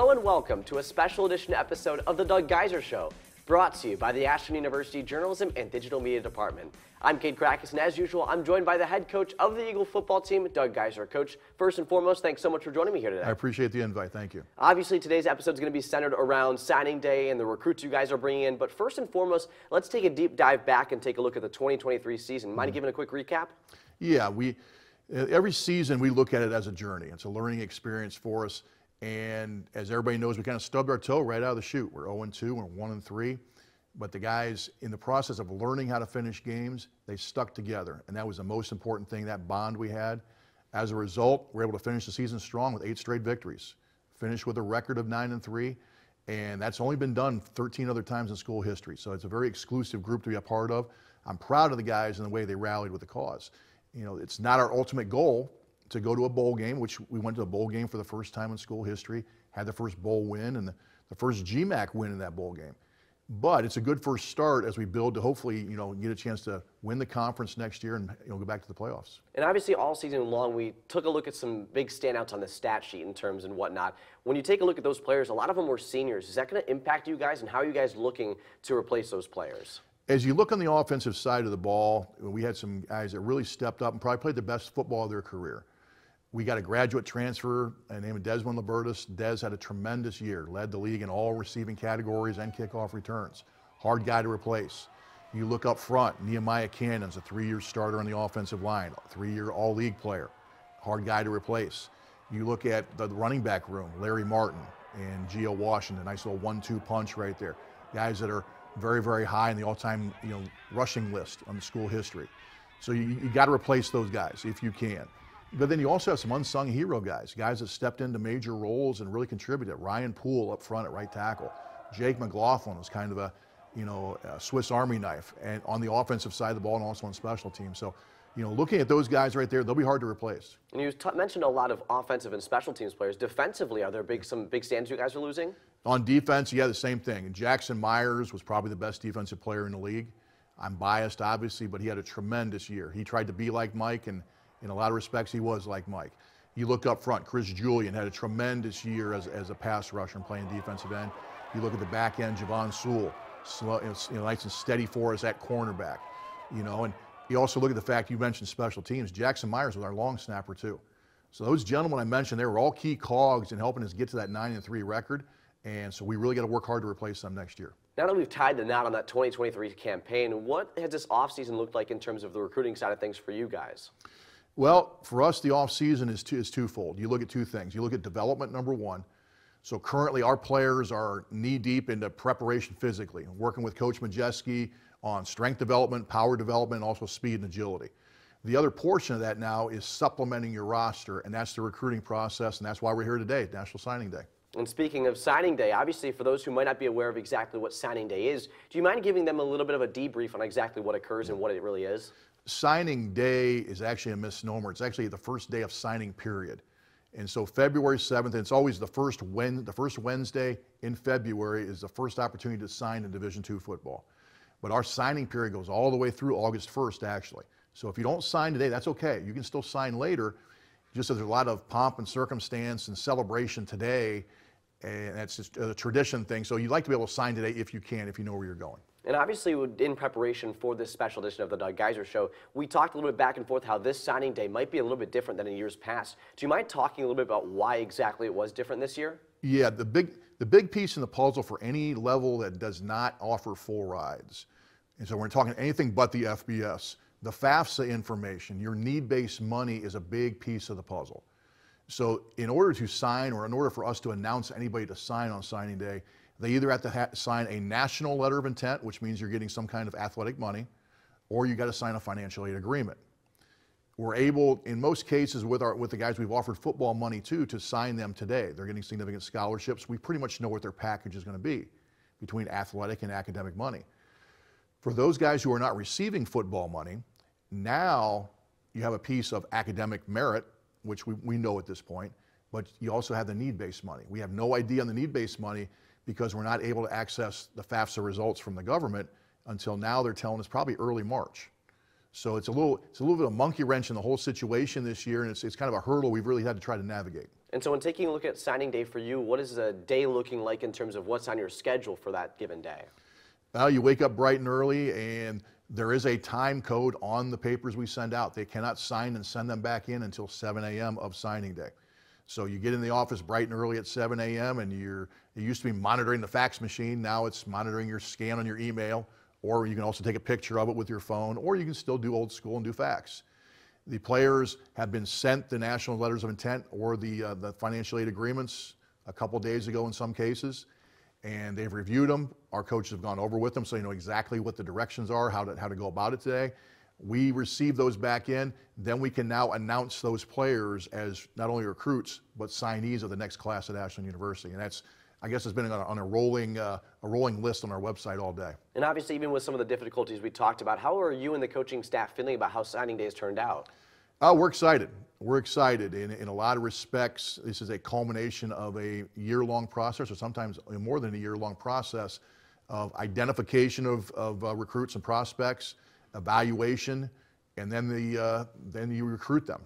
Hello and welcome to a special edition episode of The Doug Geiser Show, brought to you by the Ashland University Journalism and Digital Media Department. I'm Cade Cracas, and as usual, I'm joined by the head coach of the Eagle football team, Doug Geiser. Coach, first and foremost, thanks so much for joining me here today. I appreciate the invite. Thank you. Obviously, today's episode is going to be centered around signing day and the recruits you guys are bringing in. But first and foremost, let's take a deep dive back and take a look at the 2023 season. Mind mm-hmm. giving a quick recap? Yeah, we every season we look at it as a journey. It's a learning experience for us. And as everybody knows, we kind of stubbed our toe right out of the chute. We're 0 2, we're 1 3. But the guys, in the process of learning how to finish games, they stuck together. And that was the most important thing, that bond we had. As a result, we're able to finish the season strong with eight straight victories, finish with a record of 9 and 3. And that's only been done 13 other times in school history. So it's a very exclusive group to be a part of. I'm proud of the guys and the way they rallied with the cause. You know, it's not our ultimate goal to go to a bowl game, which we went to a bowl game for the first time in school history, had the first bowl win and the, the first GMAC win in that bowl game. But it's a good first start as we build to hopefully, you know, get a chance to win the conference next year and you know go back to the playoffs. And obviously, all season long, we took a look at some big standouts on the stat sheet in terms and whatnot. When you take a look at those players, a lot of them were seniors. Is that going to impact you guys, and how are you guys looking to replace those players? As you look on the offensive side of the ball, we had some guys that really stepped up and probably played the best football of their career. We got a graduate transfer named Desmond Libertus. Des had a tremendous year, led the league in all receiving categories and kickoff returns. Hard guy to replace. You look up front, Nehemiah Cannon's a three-year starter on the offensive line, three-year all-league player. Hard guy to replace. You look at the running back room, Larry Martin and Geo Washington, nice little one-two punch right there. Guys that are very, very high in the all-time you know, rushing list on the school history. So you, you got to replace those guys if you can. But then you also have some unsung hero guys, guys that stepped into major roles and really contributed. Ryan Poole up front at right tackle. Jake McLaughlin was kind of a, you know, a Swiss Army knife and on the offensive side of the ball and also on special teams. So, you know, looking at those guys right there, they'll be hard to replace. And you mentioned a lot of offensive and special teams players. Defensively, are there big some big stands you guys are losing? On defense, yeah, the same thing. Jackson Myers was probably the best defensive player in the league. I'm biased, obviously, but he had a tremendous year. He tried to be like Mike and – in a lot of respects, he was like Mike. You look up front, Chris Julian had a tremendous year as, as a pass rusher and playing defensive end. You look at the back end, Javon Sewell, slow, you know, nice and steady for us at cornerback. You know, and you also look at the fact you mentioned special teams. Jackson Myers was our long snapper too. So those gentlemen I mentioned, they were all key cogs in helping us get to that nine and three record. And so we really got to work hard to replace them next year. Now that we've tied the knot on that 2023 campaign, what has this offseason looked like in terms of the recruiting side of things for you guys? Well, for us, the off season is, two, is twofold. You look at two things. You look at development, number one. So currently, our players are knee deep into preparation physically, working with Coach Majeski on strength development, power development, and also speed and agility. The other portion of that now is supplementing your roster, and that's the recruiting process, and that's why we're here today, National Signing Day. And speaking of signing day, obviously for those who might not be aware of exactly what signing day is, do you mind giving them a little bit of a debrief on exactly what occurs and what it really is? Signing day is actually a misnomer. It's actually the first day of signing period. And so February 7th, and it's always the first, when, the first Wednesday in February is the first opportunity to sign in Division II football. But our signing period goes all the way through August 1st, actually. So if you don't sign today, that's okay. You can still sign later, just as there's a lot of pomp and circumstance and celebration today, and that's just a tradition thing. So you'd like to be able to sign today if you can, if you know where you're going. And obviously, in preparation for this special edition of the Doug Geiser Show, we talked a little bit back and forth how this signing day might be a little bit different than in years past. Do you mind talking a little bit about why exactly it was different this year? Yeah, the big, the big piece in the puzzle for any level that does not offer full rides, and so we're talking anything but the FBS, the FAFSA information, your need-based money is a big piece of the puzzle. So in order to sign or in order for us to announce anybody to sign on signing day, they either have to ha sign a national letter of intent, which means you're getting some kind of athletic money, or you got to sign a financial aid agreement. We're able, in most cases, with our with the guys we've offered football money to, to sign them today. They're getting significant scholarships. We pretty much know what their package is going to be between athletic and academic money. For those guys who are not receiving football money, now you have a piece of academic merit, which we, we know at this point, but you also have the need-based money. We have no idea on the need-based money because we're not able to access the FAFSA results from the government until now they're telling us probably early March. So it's a little, it's a little bit of a monkey wrench in the whole situation this year, and it's, it's kind of a hurdle we've really had to try to navigate. And so, when taking a look at signing day for you, what is a day looking like in terms of what's on your schedule for that given day? Well, you wake up bright and early, and there is a time code on the papers we send out. They cannot sign and send them back in until 7 a.m. of signing day. So you get in the office bright and early at 7 a.m. and you're, used to be monitoring the fax machine. Now it's monitoring your scan on your email, or you can also take a picture of it with your phone, or you can still do old school and do fax. The players have been sent the national letters of intent or the, uh, the financial aid agreements a couple days ago in some cases and they've reviewed them. Our coaches have gone over with them, so they know exactly what the directions are, how to, how to go about it today. We receive those back in, then we can now announce those players as not only recruits but signees of the next class at Ashland University, and that's I guess it's been on a, on a rolling uh, a rolling list on our website all day. And obviously, even with some of the difficulties we talked about, how are you and the coaching staff feeling about how signing day has turned out? Uh, we're excited. We're excited. In, in a lot of respects, this is a culmination of a year long process, or sometimes more than a year long process of identification of, of uh, recruits and prospects, evaluation, and then, the, uh, then you recruit them.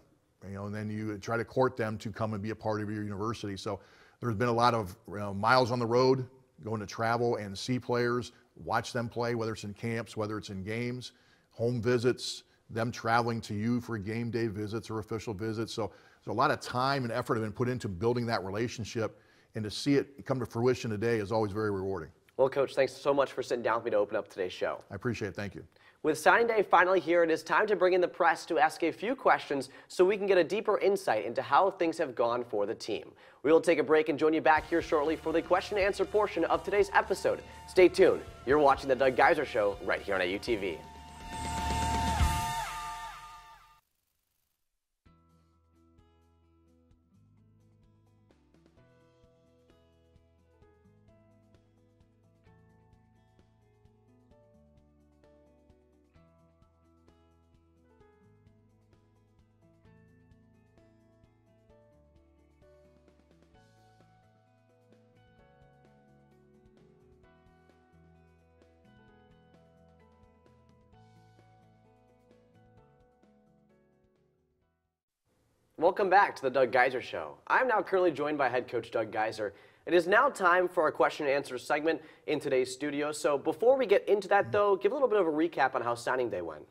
You know, and then you try to court them to come and be a part of your university. So there's been a lot of you know, miles on the road, going to travel and see players, watch them play, whether it's in camps, whether it's in games, home visits them traveling to you for game day visits or official visits. So, so a lot of time and effort have been put into building that relationship, and to see it come to fruition today is always very rewarding. Well, Coach, thanks so much for sitting down with me to open up today's show. I appreciate it. Thank you. With signing day finally here, it is time to bring in the press to ask a few questions so we can get a deeper insight into how things have gone for the team. We will take a break and join you back here shortly for the question and answer portion of today's episode. Stay tuned. You're watching The Doug Geiser Show right here on AUTV. Welcome back to the Doug Geiser Show. I'm now currently joined by head coach Doug Geiser. It is now time for our question and answer segment in today's studio. So before we get into that, though, give a little bit of a recap on how signing day went.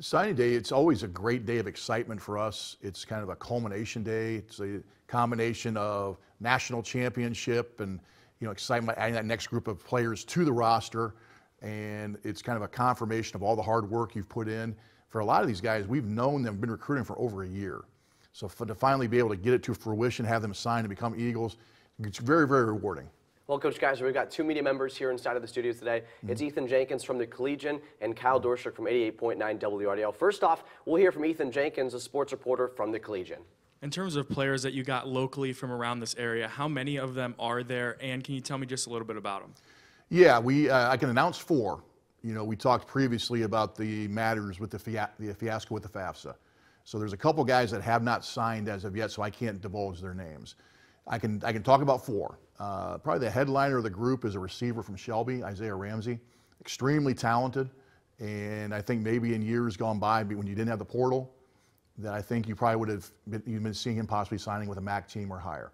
Signing day, it's always a great day of excitement for us. It's kind of a culmination day. It's a combination of national championship and you know excitement adding that next group of players to the roster, and it's kind of a confirmation of all the hard work you've put in. For a lot of these guys, we've known them, been recruiting for over a year. So for, to finally be able to get it to fruition, have them sign and become Eagles, it's very, very rewarding. Well, Coach Geiser, we've got two media members here inside of the studios today. Mm-hmm. It's Ethan Jenkins from the Collegian and Kyle Dorschuk from 88.9 WRDL. First off, we'll hear from Ethan Jenkins, a sports reporter from the Collegian. In terms of players that you got locally from around this area, how many of them are there, and can you tell me just a little bit about them? Yeah, we uh, I can announce four. You know, we talked previously about the matters with the, fia- the fiasco with the FAFSA. So there's a couple guys that have not signed as of yet, so I can't divulge their names. I can, I can talk about four. Uh, probably the headliner of the group is a receiver from Shelby, Isaiah Ramsey. Extremely talented, and I think maybe in years gone by, when you didn't have the portal, that I think you probably would have been, you've been seeing him possibly signing with a MAC team or higher.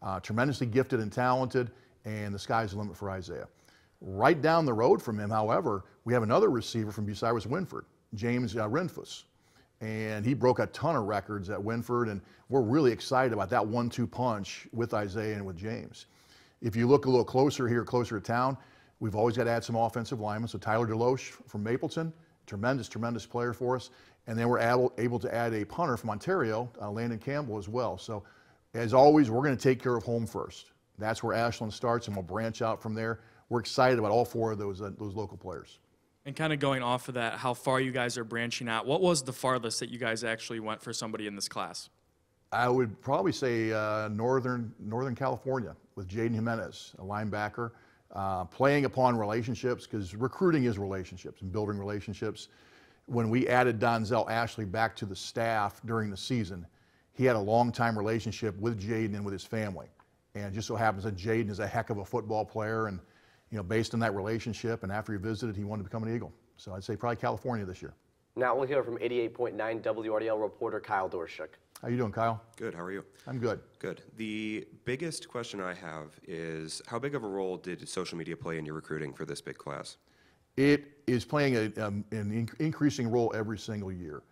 Uh, tremendously gifted and talented, and the sky's the limit for Isaiah. Right down the road from him, however, we have another receiver from Bucyrus Wynford, James uh, Renfus and he broke a ton of records at Wynford, and we're really excited about that one-two punch with Isaiah and with James. If you look a little closer here, closer to town, we've always got to add some offensive linemen. So Tyler DeLoche from Mapleton, tremendous, tremendous player for us. And then we're able, able to add a punter from Ontario, uh, Landon Campbell as well. So as always, we're going to take care of home first. That's where Ashland starts, and we'll branch out from there. We're excited about all four of those, uh, those local players. And kind of going off of that, how far you guys are branching out. What was the farthest that you guys actually went for somebody in this class? I would probably say uh, northern Northern California with Jaden Jimenez, a linebacker, uh, playing upon relationships because recruiting is relationships and building relationships. When we added Donzel Ashley back to the staff during the season, he had a long time relationship with Jaden and with his family. And just so happens that Jaden is a heck of a football player and you know, based on that relationship, and after he visited, he wanted to become an Eagle. So I'd say probably California this year. Now we'll hear from 88.9 WRDL reporter Kyle Dorshuk. How you doing, Kyle? Good. How are you? I'm good. Good. The biggest question I have is how big of a role did social media play in your recruiting for this big class? It is playing a, um, an inc- increasing role every single year.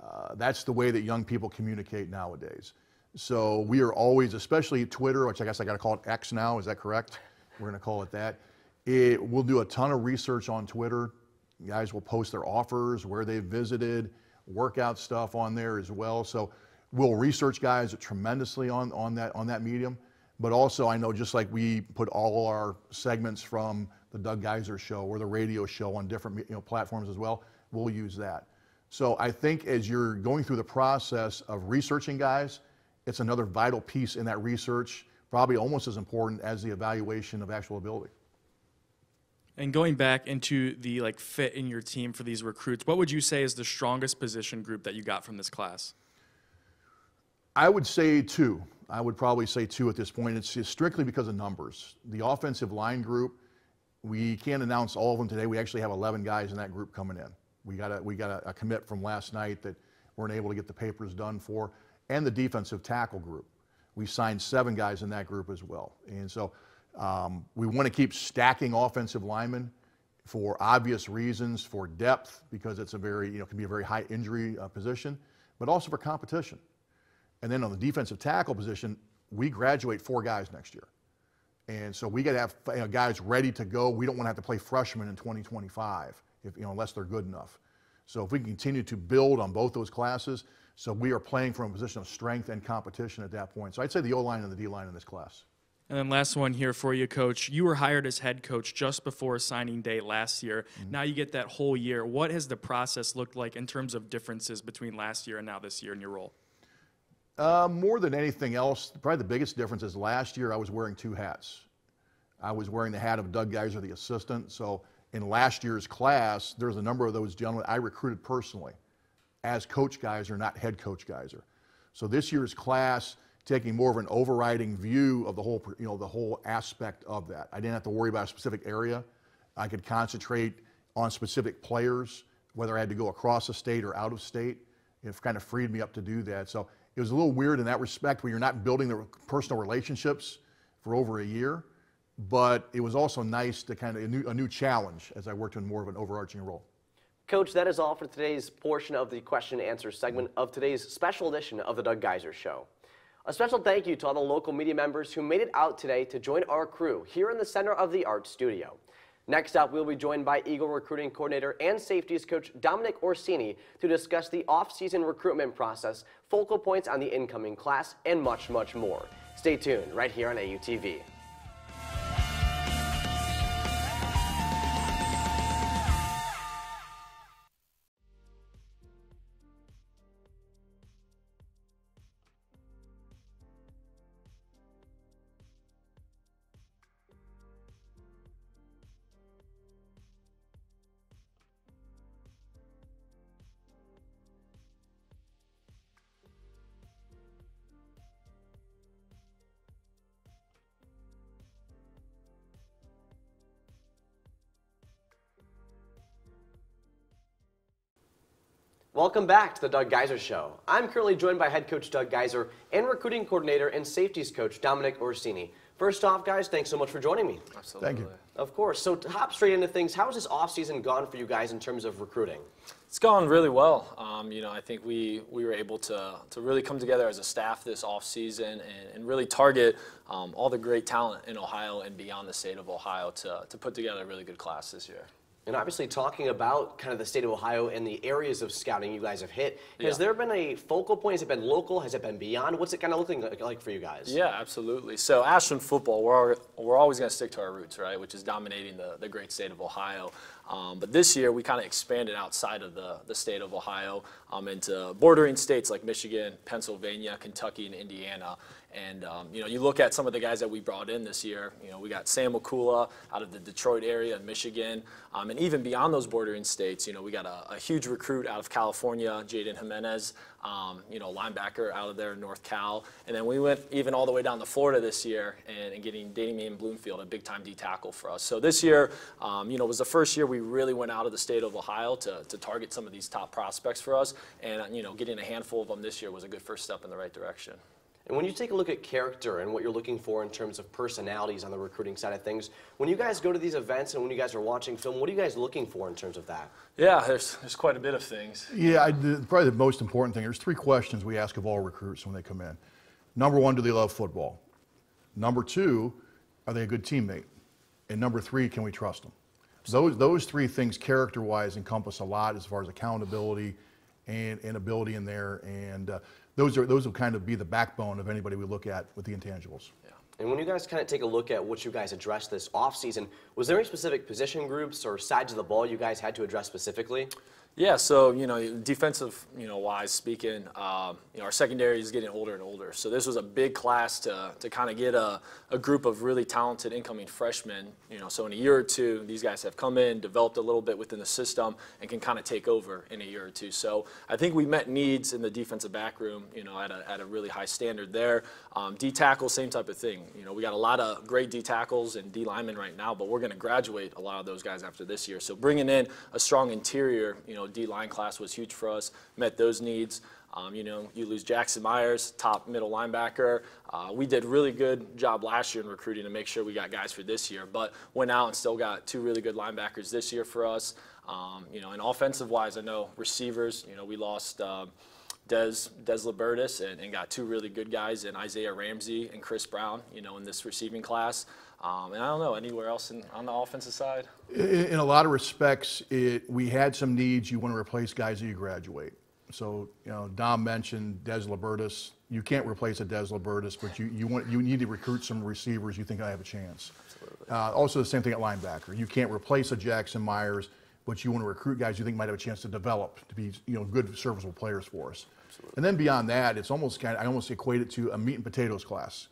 Uh, that's the way that young people communicate nowadays. So we are always, especially Twitter, which I guess I got to call it X now. Is that correct? We're going to call it that. It, we'll do a ton of research on Twitter. Guys will post their offers, where they've visited, workout stuff on there as well. So we'll research guys tremendously on, on that on that medium. But also, I know just like we put all our segments from the Doug Geiser show or the radio show on different you know, platforms as well, we'll use that. So I think as you're going through the process of researching guys, it's another vital piece in that research, probably almost as important as the evaluation of actual ability. And going back into the like fit in your team for these recruits, what would you say is the strongest position group that you got from this class? I would say two. I would probably say two at this point. It's just strictly because of numbers. The offensive line group, we can't announce all of them today. We actually have 11 guys in that group coming in. We got a, we got a, a commit from last night that weren't able to get the papers done for, and the defensive tackle group. We signed seven guys in that group as well. And so um, we want to keep stacking offensive linemen for obvious reasons, for depth, because it's a very, you know, can be a very high injury uh, position, but also for competition. And then on the defensive tackle position, we graduate four guys next year. And so we got to have you know, guys ready to go. We don't want to have to play freshmen in 2025, if, you know, unless they're good enough. So if we continue to build on both those classes, so we are playing from a position of strength and competition at that point. So I'd say the O line and the D line in this class. And then last one here for you, coach. You were hired as head coach just before signing day last year. Mm-hmm. Now you get that whole year. What has the process looked like in terms of differences between last year and now this year in your role? Uh, more than anything else, probably the biggest difference is last year I was wearing two hats. I was wearing the hat of Doug Geiser, the assistant. So in last year's class, there's a number of those gentlemen I recruited personally as Coach Geiser, not head coach Geiser. So this year's class, taking more of an overriding view of the whole, you know, the whole aspect of that. I didn't have to worry about a specific area. I could concentrate on specific players, whether I had to go across the state or out of state. It kind of freed me up to do that. So it was a little weird in that respect where you're not building the personal relationships for over a year, but it was also nice to kind of a new, a new challenge as I worked in more of an overarching role. Coach, that is all for today's portion of the question and answer segment of today's special edition of the Doug Geiser Show. A special thank you to all the local media members who made it out today to join our crew here in the center of the art studio. Next up, we'll be joined by Eagle recruiting coordinator and safeties coach Dominic Orsini to discuss the off-season recruitment process, focal points on the incoming class, and much, much more. Stay tuned right here on AUTV. Welcome back to the Doug Geiser Show. I'm currently joined by head coach Doug Geiser and recruiting coordinator and safeties coach Dominic Orsini. First off, guys, thanks so much for joining me. Absolutely. Thank you. Of course. So to hop straight into things, how has this offseason gone for you guys in terms of recruiting? It's gone really well. Um, you know, I think we, we were able to, to really come together as a staff this offseason and, and really target um, all the great talent in Ohio and beyond the state of Ohio to, to put together a really good class this year. And obviously, talking about kind of the state of Ohio and the areas of scouting you guys have hit, has yeah. there been a focal point? Has it been local? Has it been beyond? What's it kind of looking like for you guys? Yeah, absolutely. So, Ashland football, we're, we're always going to stick to our roots, right? Which is dominating the, the great state of Ohio. Um, but this year, we kind of expanded outside of the, the state of Ohio um, into bordering states like Michigan, Pennsylvania, Kentucky, and Indiana. And um, you know, you look at some of the guys that we brought in this year. You know, we got Sam Makula out of the Detroit area in Michigan, um, and even beyond those bordering states. You know, we got a, a huge recruit out of California, Jaden Jimenez, um, you know, linebacker out of there in North Cal. And then we went even all the way down to Florida this year and, and getting Damian Bloomfield, a big time D tackle for us. So this year, um, you know, was the first year we really went out of the state of Ohio to, to target some of these top prospects for us. And, you know, getting a handful of them this year was a good first step in the right direction. And when you take a look at character and what you're looking for in terms of personalities on the recruiting side of things, when you guys go to these events and when you guys are watching film, what are you guys looking for in terms of that? Yeah, there's, there's quite a bit of things. Yeah, I, the, probably the most important thing. There's three questions we ask of all recruits when they come in. Number one, do they love football? Number two, are they a good teammate? And number three, can we trust them? Those those three things, character-wise, encompass a lot as far as accountability and, and ability in there. And uh, those are those will kind of be the backbone of anybody we look at with the intangibles. Yeah. And when you guys kind of take a look at what you guys addressed this offseason, was there any specific position groups or sides of the ball you guys had to address specifically? Yeah, so you know, defensive, you know, wise speaking, um, you know, our secondary is getting older and older. So this was a big class to to kind of get a, a group of really talented incoming freshmen. You know, so in a year or two, these guys have come in, developed a little bit within the system, and can kind of take over in a year or two. So I think we met needs in the defensive back room, you know, at a at a really high standard there. Um, D tackle, same type of thing. You know, we got a lot of great D tackles and D linemen right now, but we're going to graduate a lot of those guys after this year. So bringing in a strong interior, you know, D line class was huge for us, met those needs. Um, you know, you lose Jackson Myers, top middle linebacker. Uh, we did really good job last year in recruiting to make sure we got guys for this year, but went out and still got two really good linebackers this year for us. Um, you know, and offensive wise, I know receivers. You know, we lost. Uh, Des, Des and, and, got two really good guys in Isaiah Ramsey and Chris Brown, you know, in this receiving class. Um, and I don't know, anywhere else in, on the offensive side? In, in a lot of respects, it, we had some needs. You want to replace guys that you graduate. So, you know, Dom mentioned Des Libertus. You can't replace a Des Libertus, but you, you, want, you need to recruit some receivers you think I have a chance. Uh, also, the same thing at linebacker. You can't replace a Jackson Myers, but you want to recruit guys you think might have a chance to develop to be, you know, good, serviceable players for us. Absolutely. And then beyond that, it's almost kind of, I almost equate it to a meat and potatoes class.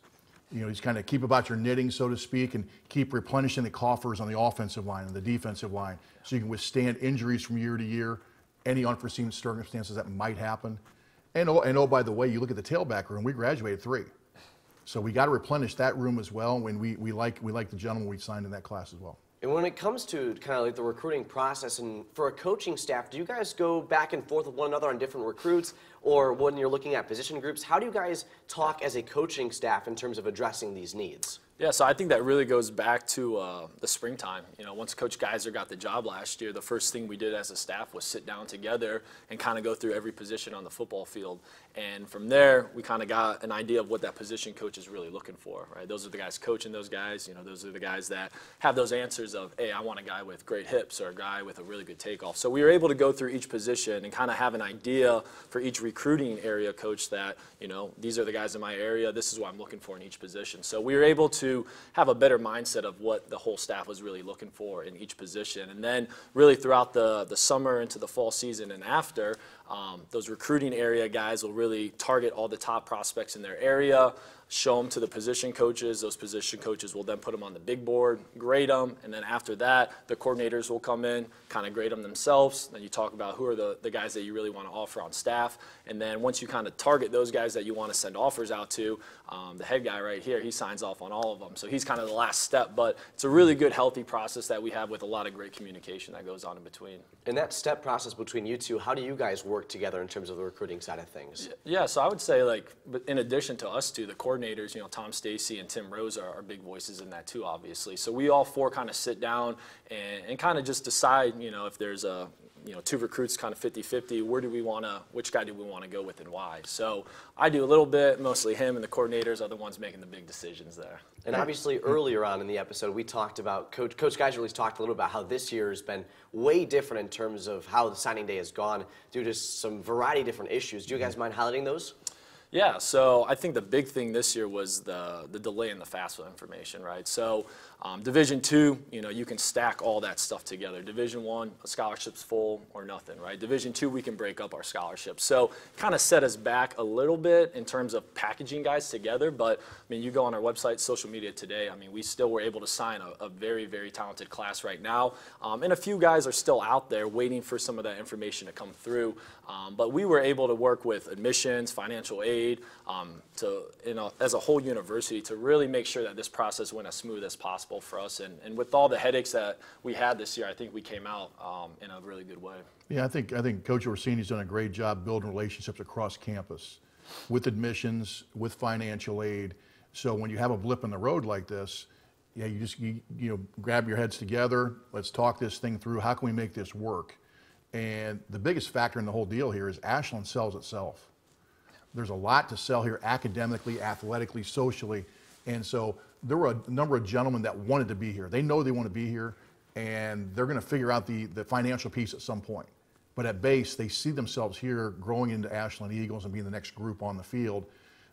You know, just kind of keep about your knitting, so to speak, and keep replenishing the coffers on the offensive line and the defensive line so you can withstand injuries from year to year, any unforeseen circumstances that might happen. And oh, and oh, by the way, you look at the tailback room, we graduated three. So we got to replenish that room as well. When we, we like we like the gentleman we signed in that class as well. And when it comes to kind of like the recruiting process and for a coaching staff, do you guys go back and forth with one another on different recruits? Or when you're looking at position groups, how do you guys talk as a coaching staff in terms of addressing these needs? Yeah, so I think that really goes back to uh, the springtime. You know, once Coach Geiser got the job last year, the first thing we did as a staff was sit down together and kind of go through every position on the football field. And from there, we kind of got an idea of what that position coach is really looking for, right? Those are the guys coaching those guys. You know, those are the guys that have those answers of, hey, I want a guy with great hips or a guy with a really good takeoff. So we were able to go through each position and kind of have an idea for each recruiting area coach that, you know, these are the guys in my area. This is what I'm looking for in each position. So we were able to have a better mindset of what the whole staff was really looking for in each position. And then really throughout the, the summer into the fall season and after, um, those recruiting area guys will really target all the top prospects in their area, show them to the position coaches. Those position coaches will then put them on the big board, grade them, and then after that, the coordinators will come in, kind of grade them themselves. Then you talk about who are the, the guys that you really want to offer on staff. And then once you kind of target those guys that you want to send offers out to, um, the head guy right here, he signs off on all of them. So he's kind of the last step, but it's a really good, healthy process that we have with a lot of great communication that goes on in between. In that step process between you two, how do you guys work together in terms of the recruiting side of things? Yeah, so I would say like, in addition to us two, the coordinators, you know, Tom Stacy and Tim Rose are, are, big voices in that too, obviously. So we all four kind of sit down and, and kind of just decide, you know, if there's a, you know, two recruits kind of 50-50, where do we want to, which guy do we want to go with and why? So I do a little bit, mostly him and the coordinators are the ones making the big decisions there. And obviously earlier on in the episode, we talked about, Coach, Coach Geiser really talked a little about how this year has been way different in terms of how the signing day has gone due to some variety of different issues. Do you guys mind highlighting those? Yeah, so I think the big thing this year was the the delay in the FAFSA information, right? So um, Division two, you know, you can stack all that stuff together. Division one, a scholarship's full or nothing, right? Division two, we can break up our scholarships. So kind of set us back a little bit in terms of packaging guys together. But I mean, you go on our website, social media today. I mean, we still were able to sign a, a very very talented class right now, um, and a few guys are still out there waiting for some of that information to come through. Um, but we were able to work with admissions, financial aid, um, to you know, as a whole university to really make sure that this process went as smooth as possible for us. And, and with all the headaches that we had this year, I think we came out um, in a really good way. Yeah, I think I think Coach Orsini's done a great job building relationships across campus, with admissions, with financial aid. So when you have a blip in the road like this, yeah, you just you, you know grab your heads together. Let's talk this thing through. How can we make this work? And the biggest factor in the whole deal here is Ashland sells itself. There's a lot to sell here academically, athletically, socially. And so there were a number of gentlemen that wanted to be here. They know they want to be here, and they're going to figure out the, the financial piece at some point. But at base, they see themselves here growing into Ashland Eagles and being the next group on the field.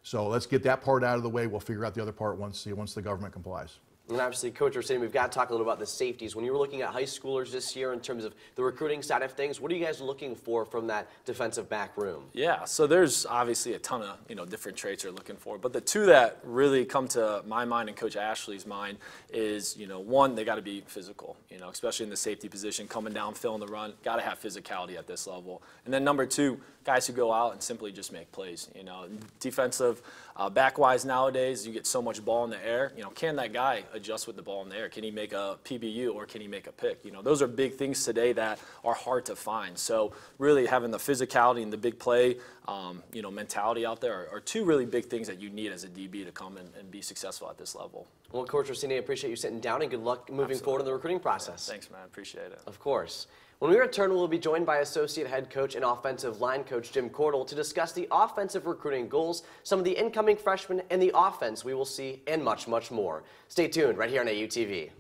So let's get that part out of the way. We'll figure out the other part once the, once the government complies. And obviously, Coach, saying we've got to talk a little about the safeties. When you were looking at high schoolers this year in terms of the recruiting side of things, what are you guys looking for from that defensive back room? Yeah, so there's obviously a ton of you know different traits you're looking for, but the two that really come to my mind and Coach Ashley's mind is you know one they got to be physical, you know especially in the safety position, coming down, filling the run, got to have physicality at this level, and then number two, guys who go out and simply just make plays. You know, defensive uh, back wise nowadays, you get so much ball in the air. You know, can that guy adjust with the ball in the air? Can he make a PBU or can he make a pick? You know, those are big things today that are hard to find. So really having the physicality and the big play, um, you know, mentality out there are, are, two really big things that you need as a DB to come and, and be successful at this level. Well, Coach Orsini, I appreciate you sitting down and good luck moving Absolutely. forward in the recruiting process. Yeah, thanks, man. Appreciate it. Of course. When we return, we'll be joined by Associate Head Coach and Offensive Line Coach Jim Cordell to discuss the offensive recruiting goals, some of the incoming freshmen, and the offense we will see, and much, much more. Stay tuned right here on AUTV.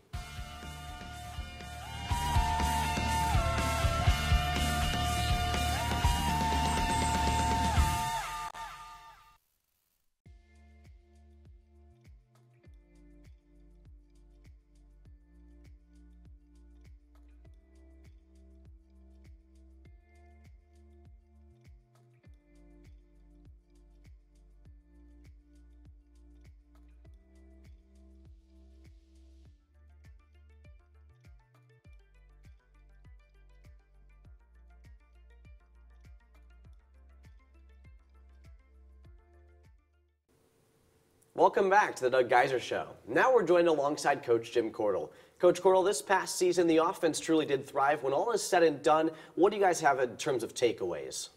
Welcome back to the Doug Geiser Show. Now we're joined alongside Coach Jim Cordell. Coach Cordell, this past season, the offense truly did thrive. When all is said and done, what do you guys have in terms of takeaways?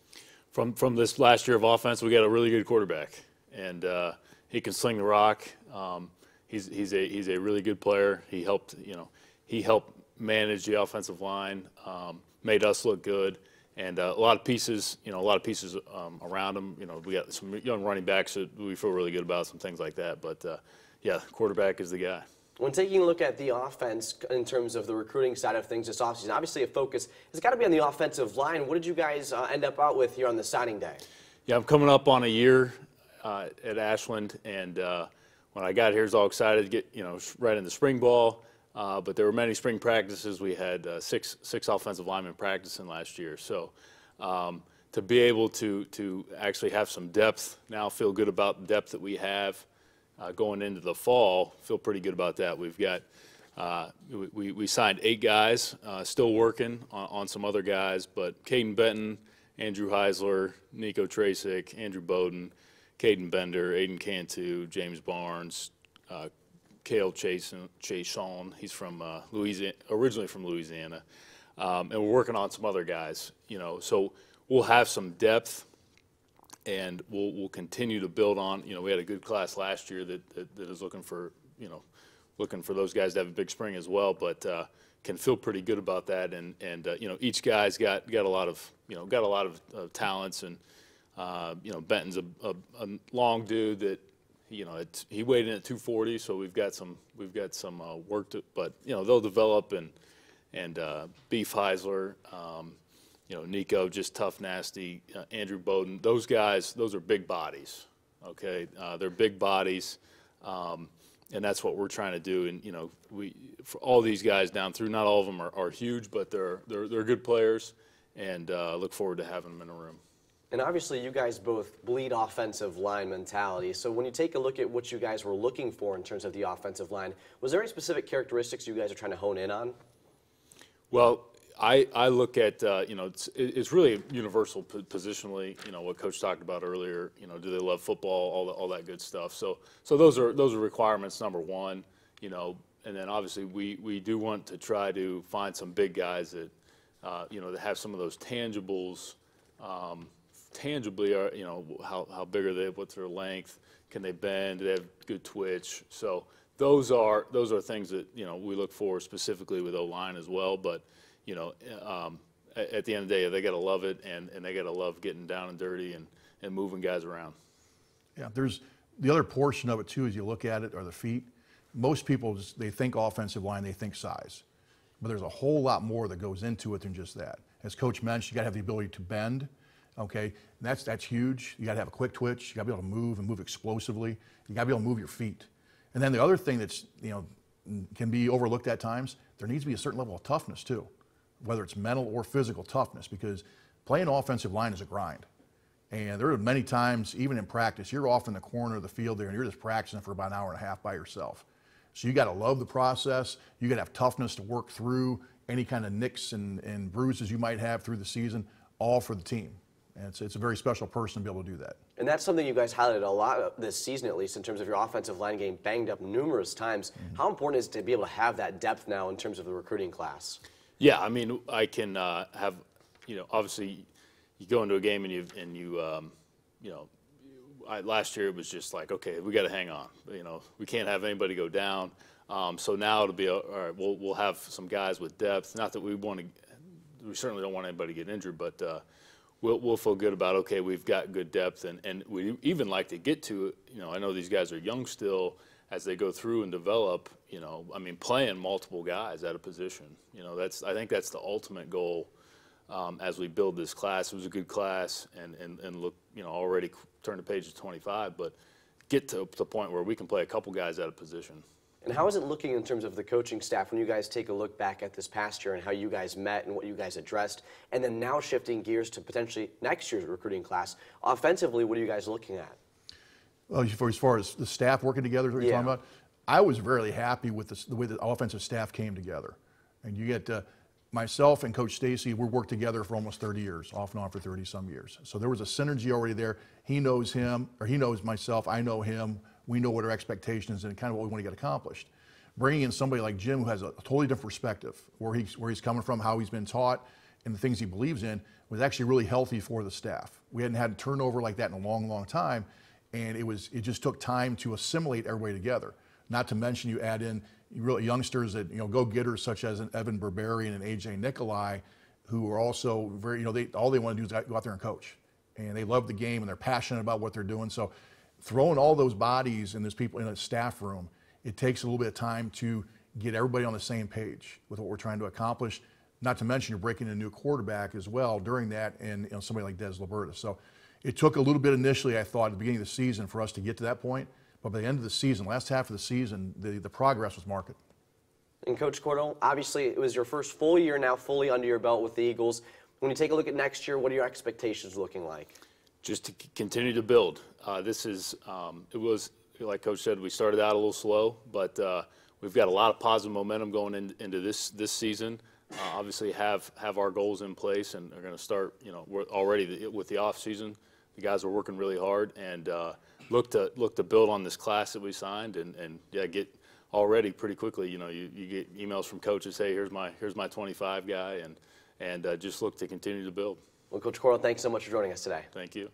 From from this last year of offense, we got a really good quarterback, and uh, he can sling the rock. Um, he's he's a he's a really good player. He helped you know he helped manage the offensive line, um, made us look good and uh, a lot of pieces, you know, a lot of pieces um, around him. You know, we got some young running backs that we feel really good about, some things like that. But uh, yeah, quarterback is the guy. When taking a look at the offense in terms of the recruiting side of things this offseason, obviously a focus has got to be on the offensive line. What did you guys uh, end up out with here on the signing day? Yeah, I'm coming up on a year uh, at Ashland, and uh, when I got here, I was all excited to get, you know, right in the spring ball. Uh, but there were many spring practices. We had uh, six six offensive linemen practicing last year. So um, to be able to to actually have some depth now, feel good about the depth that we have uh, going into the fall. Feel pretty good about that. We've got. Uh, we, we signed eight guys, uh, still working on, on, some other guys, but Caden Benton, Andrew Heisler, Nico Trasick, Andrew Bowden, Caden Bender, Aiden Cantu, James Barnes, Kale Chason. He's from uh, Louisiana, originally from Louisiana, um, and we're working on some other guys. You know, so we'll have some depth, and we'll we'll continue to build on. You know, we had a good class last year that that, that is looking for you know, looking for those guys to have a big spring as well, but. Uh, can feel pretty good about that, and and uh, you know each guy's got got a lot of you know got a lot of talents, and uh, you know Benton's a, a, a long dude that you know, he weighed in at 240, so we've got some we've got some uh, work to, but you know they'll develop and and uh, Beef Heisler, um, you know, Nico, just tough, nasty. Uh, Andrew Bowden, those guys, those are big bodies. Okay, uh, they're big bodies, um, and that's what we're trying to do. And you know, we for all these guys down through, not all of them are, are huge, but they're they're they're good players, and uh, look forward to having them in a room. And obviously, you guys both bleed offensive line mentality. So when you take a look at what you guys were looking for in terms of the offensive line, was there any specific characteristics you guys are trying to hone in on? Well, I, I look at, uh, you know, it's, it's really universal positionally, you know, what Coach talked about earlier, you know, do they love football, all, the, all that good stuff. So, so those are, those are requirements, number one, you know, and then obviously we, we do want to try to find some big guys that, uh, you know, that have some of those tangibles, um, tangibly are, you know, how, how big are they, what's their length, can they bend, do they have good twitch. So those are, those are things that, you know, we look for specifically with O-line as well, but, you know, um, at the end of the day, they got to love it and, and they got to love getting down and dirty and, and moving guys around. Yeah, there's the other portion of it too, as you look at it, are the feet. Most people, just, they think offensive line, they think size. But there's a whole lot more that goes into it than just that. As Coach mentioned, you got to have the ability to bend. Okay, and that's that's huge. You got to have a quick twitch. You got to be able to move and move explosively. You got to be able to move your feet. And then the other thing that's you know can be overlooked at times, there needs to be a certain level of toughness too whether it's mental or physical toughness, because playing offensive line is a grind. And there are many times, even in practice, you're off in the corner of the field there and you're just practicing for about an hour and a half by yourself. So you got to love the process. You got to have toughness to work through any kind of nicks and, and bruises you might have through the season, all for the team. And it's, it's a very special person to be able to do that. And that's something you guys highlighted a lot this season, at least in terms of your offensive line game banged up numerous times. Mm-hmm. How important is it to be able to have that depth now in terms of the recruiting class? Yeah, I mean, I can uh, have, you know, obviously, you go into a game and you and you, um, you know, I, last year it was just like, okay, we got to hang on. You know, we can't have anybody go down. Um, so now it'll be a, all right. We'll we'll have some guys with depth. Not that we want to, we certainly don't want anybody to get injured, but uh, we'll we'll feel good about okay, we've got good depth, and and we even like to get to, you know, I know these guys are young still as they go through and develop, you know, I mean, playing multiple guys at a position. You know, that's I think that's the ultimate goal um, as we build this class. It was a good class, and and and look, you know, already turn the page to 25, but get to the point where we can play a couple guys at a position. And how is it looking in terms of the coaching staff when you guys take a look back at this past year and how you guys met and what you guys addressed, and then now shifting gears to potentially next year's recruiting class? Offensively, what are you guys looking at? Well, as far as the staff working together, what you're talking about, I was really happy with the, the way the offensive staff came together. And you get uh, myself and Coach Stacy, we worked together for almost 30 years, off and on for 30 some years. So there was a synergy already there. He knows him, or he knows myself. I know him. We know what our expectations and kind of what we want to get accomplished. Bringing in somebody like Jim, who has a totally different perspective, where he's where he's coming from, how he's been taught, and the things he believes in, was actually really healthy for the staff. We hadn't had a turnover like that in a long, long time and it was it just took time to assimilate everybody together. Not to mention you add in really youngsters that you know go getters such as an Evan Berberian and AJ Nikolai, who are also very you know they all they want to do is go out there and coach, and they love the game and they're passionate about what they're doing. So throwing all those bodies and those people in a staff room, it takes a little bit of time to get everybody on the same page with what we're trying to accomplish. Not to mention you're breaking a new quarterback as well during that, and you know, somebody like Des Liberta. So it took a little bit initially, I thought, at the beginning of the season for us to get to that point. But by the end of the season, last half of the season, the, the progress was marked. And Coach Cordell, obviously it was your first full year now fully under your belt with the Eagles. When you take a look at next year, what are your expectations looking like? Just to continue to build. Uh, this is, um, it was, like Coach said, we started out a little slow, but uh, we've got a lot of positive momentum going in, into this, this season. Uh, obviously have, have our goals in place and are going to start, you know, we're already the, with the off season the guys are working really hard and uh, look to look to build on this class that we signed and, and yeah get already pretty quickly. You know, you, you get emails from coaches, hey, here's my here's my 25 guy, and and uh, just look to continue to build. Well, Coach Cordell, thanks so much for joining us today. Thank you.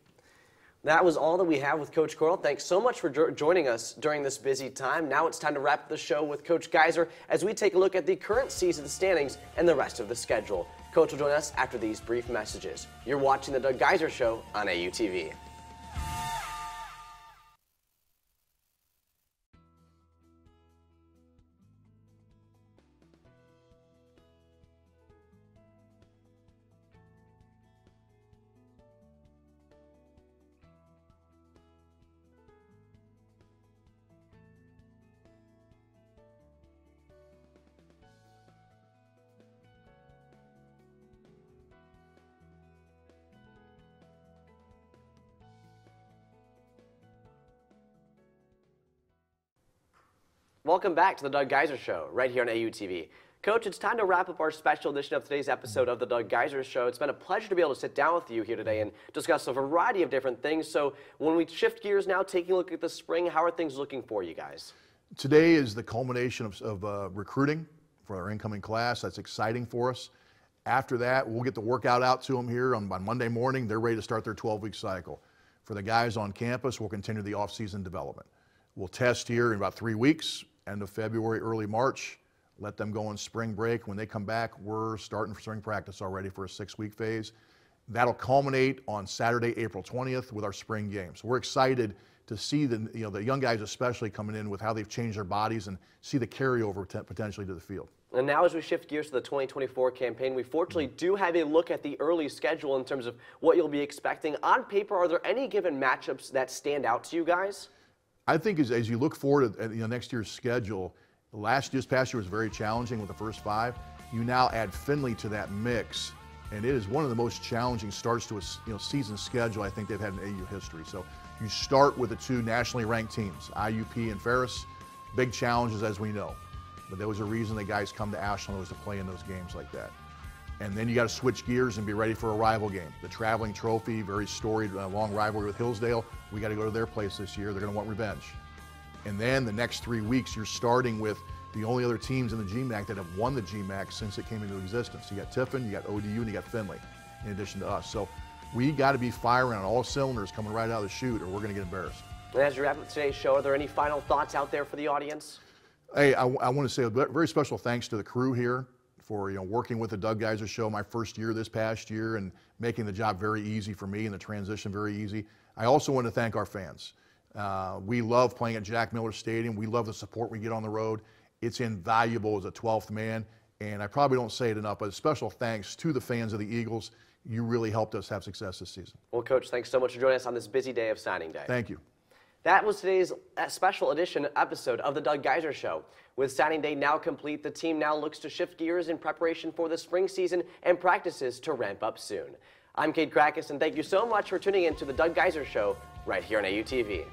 That was all that we have with Coach Cordell. Thanks so much for jo- joining us during this busy time. Now it's time to wrap the show with Coach Geiser as we take a look at the current season standings and the rest of the schedule. Coach will join us after these brief messages. You're watching The Doug Geiser Show on AUTV. Welcome back to the Doug Geiser Show, right here on AUTV. Coach, it's time to wrap up our special edition of today's episode of the Doug Geiser Show. It's been a pleasure to be able to sit down with you here today and discuss a variety of different things. So, when we shift gears now, taking a look at the spring, how are things looking for you guys? Today is the culmination of, of uh, recruiting for our incoming class. That's exciting for us. After that, we'll get the workout out to them here on, on Monday morning. They're ready to start their 12 week cycle. For the guys on campus, we'll continue the off season development. We'll test here in about three weeks, end of February, early March let them go on spring break. When they come back, we're starting spring practice already for a six week phase. That'll culminate on Saturday, April 20th with our spring game. So we're excited to see the, you know, the young guys especially coming in with how they've changed their bodies and see the carryover potentially to the field. And now as we shift gears to the 2024 campaign, we fortunately mm-hmm. do have a look at the early schedule in terms of what you'll be expecting. On paper, are there any given matchups that stand out to you guys? I think as, as you look forward to you know, next year's schedule, Last year's past year was very challenging with the first five. You now add Findlay to that mix, and it is one of the most challenging starts to a you know, season schedule I think they've had in AU history. So you start with the two nationally ranked teams, IUP and Ferris. Big challenges, as we know. But there was a reason the guys come to Ashland was to play in those games like that. And then you got to switch gears and be ready for a rival game. The traveling trophy, very storied, uh, long rivalry with Hillsdale. We got to go to their place this year. They're going to want revenge. And then the next three weeks, you're starting with the only other teams in the GMAC that have won the GMAC since it came into existence. You got Tiffin, you got ODU, and you got Findlay, in addition to us. So we got to be firing on all cylinders coming right out of the chute, or we're going to get embarrassed. And as you wrap up today's show, are there any final thoughts out there for the audience? Hey, I, I want to say a very special thanks to the crew here for you know working with the Doug Geiser Show my first year this past year and making the job very easy for me and the transition very easy. I also want to thank our fans. Uh, we love playing at Jack Miller Stadium. We love the support we get on the road. It's invaluable as a 12th man. And I probably don't say it enough, but a special thanks to the fans of the Eagles. You really helped us have success this season. Well, Coach, thanks so much for joining us on this busy day of signing day. Thank you. That was today's uh, special edition episode of the Doug Geiser Show. With signing day now complete, the team now looks to shift gears in preparation for the spring season and practices to ramp up soon. I'm Cade Cracas, and thank you so much for tuning in to the Doug Geiser Show right here on AUTV.